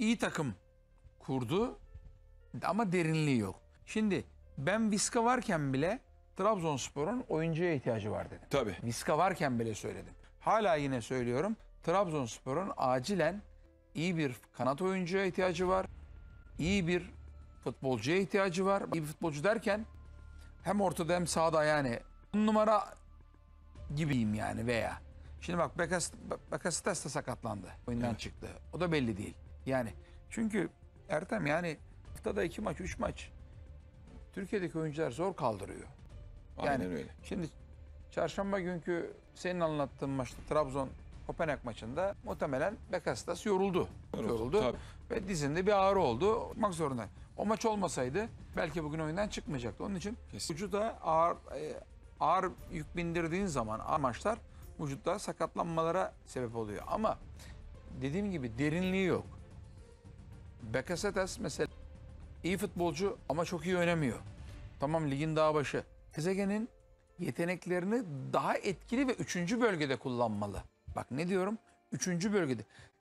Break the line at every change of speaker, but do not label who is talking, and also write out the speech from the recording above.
iyi takım kurdu ama derinliği yok. Şimdi ben Viska varken bile Trabzonspor'un oyuncuya ihtiyacı var dedim.
Tabii.
Viska varken bile söyledim. Hala yine söylüyorum. Trabzonspor'un acilen iyi bir kanat oyuncuya ihtiyacı var. İyi bir futbolcuya ihtiyacı var. İyi bir futbolcu derken hem ortada hem sağda yani on numara gibiyim yani veya. Şimdi bak Bekas, Bakasitas da sakatlandı. Oyundan
Evet.
çıktı. O da belli değil. Yani çünkü Ertem yani haftada iki maç, üç maç Türkiye'deki oyuncular zor kaldırıyor.
Aynen
Yani
öyle.
Şimdi çarşamba günkü senin anlattığın maçta Trabzon Kopenhag maçında muhtemelen Bekasitas yoruldu.
Yoruldu,
Yoruldu.
tabii.
Ve dizinde bir ağrı oldu. Olmak zorunda. O maç olmasaydı belki bugün oyundan çıkmayacaktı. Onun için
Kesin.
vücuda ağır e, ağır yük bindirdiğin zaman ağır maçlar vücutta sakatlanmalara sebep oluyor. Ama dediğim gibi derinliği yok. Bakasetas mesela iyi futbolcu ama çok iyi oynamıyor. Tamam ligin daha başı. Gezegenin yeteneklerini daha etkili ve üçüncü bölgede kullanmalı. Bak ne diyorum? Üçüncü bölgede.